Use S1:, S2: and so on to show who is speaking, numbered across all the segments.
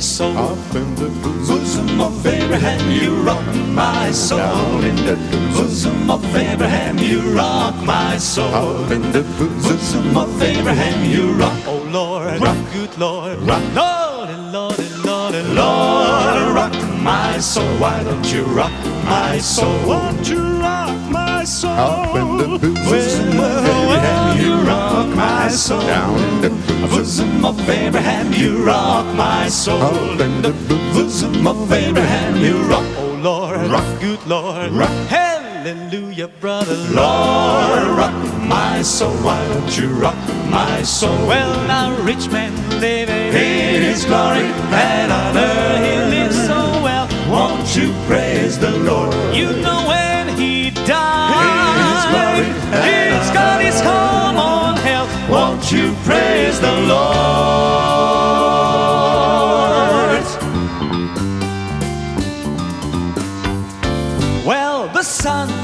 S1: soul.
S2: Up in the
S1: Bosom of Abraham, you rock my soul.
S2: down in the
S1: Bosom of Abraham, you rock my soul.
S2: Up in the
S1: Bosom of Abraham, you rock, oh Lord, rock, good Lord, rock, Lord, Lord, Lord, Lord, rock my soul. Why don't you rock my soul? Won't you rock my soul?
S2: Up in the bosom
S1: of Abraham, you rock my soul.
S2: down in the
S1: Bosom of Abraham, you rock my soul.
S2: Up in the
S1: bosom of Abraham, you rock, oh Lord, rock, good Lord, rock, hallelujah, brother, Lord, rock my soul. Why don't you rock my soul? Well, now, rich man living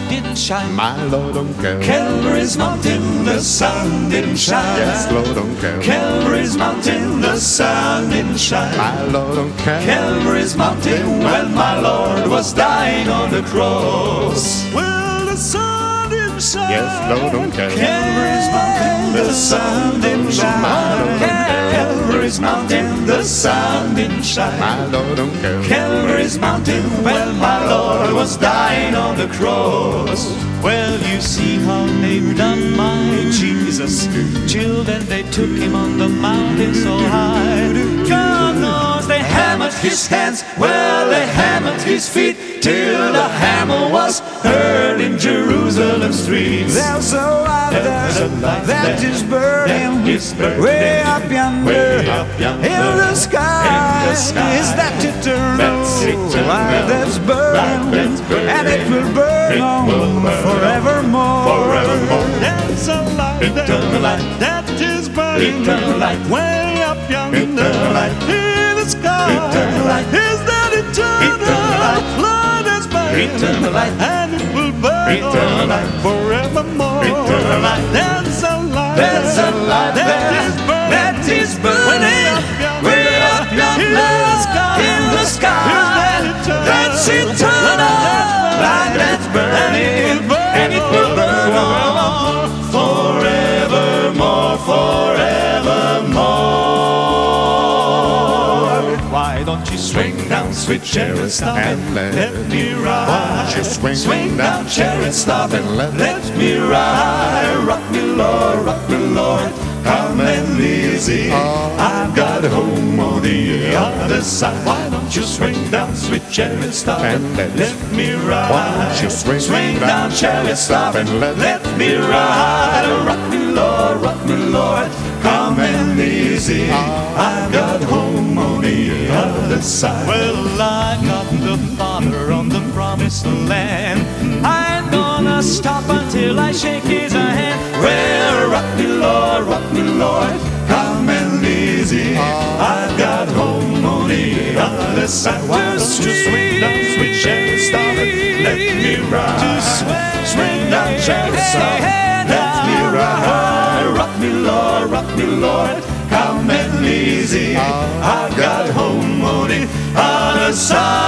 S1: didn't shine.
S2: My Lord don't care.
S1: Calvary's mountain, the sun didn't shine.
S2: Yes, Lord don't care.
S1: Calvary's mountain, the sun didn't shine.
S2: My Lord don't care.
S1: Calvary's mountain, when my Lord was dying on the cross. Well, the sun didn't shine.
S2: Yes, Lord don't care.
S1: Calvary's mountain, the sun didn't shine. Calvary's mountain, the sun didn't shine.
S2: My Lord don't care.
S1: Calvary's mountain when my Lord was dying on the cross. Well, you see how they've done my Jesus. Children, they took him on the mountain so high. God knows they hammered his hands, well, they hammered his feet till the hammer was heard in Jerusalem streets.
S3: There's a light
S1: There's a light
S3: that burning
S1: that is burning
S3: way up yonder,
S1: way up yonder.
S3: In the sky.
S1: in the sky.
S3: Is that eternal,
S1: That's eternal.
S3: Light that's burning,
S1: that's burning.
S3: and it will burn
S1: It
S3: on
S1: will burn
S3: forevermore.
S1: forevermore.
S3: There's a light
S1: Eternal light
S3: that is burning
S1: Eternal light
S3: way up yonder.
S1: Eternal light
S3: in the sky.
S1: Eternal light
S3: Is that eternal,
S1: Eternal light
S3: that's burning,
S1: Eternal light
S3: and it will burn
S1: Eternal
S3: on
S1: light
S3: forevermore. There's a light.
S1: There's a light don't you swing down, sweet stop and let me ride?
S2: Why don't you swing
S1: swing
S2: down,
S1: stop and
S2: let-
S1: let me ride. Rock me, Lord, rock me, Lord. Come and easy. Oh. I've got a home on the other side. Why don't you swing down, sweet stop and
S2: let-
S1: let me ride?
S2: Why don't you swing
S1: swing
S2: down,
S1: stop and
S2: let-
S1: let me ride? Rock me, Lord, rock me, Lord. Come and easy. Oh. I've got home other side. Well, I got the Father on the promised land. I ain't gonna stop until I shake his hand. Well, rock me, Lord, rock me, Lord. Come and easy. I've got home on the other side. You swing down, sweet chariot, stop it. Let me ride. Swing down, chariot, stop it. Let me ride. Rock me, Lord, rock me, Lord easy. I got home money on a side.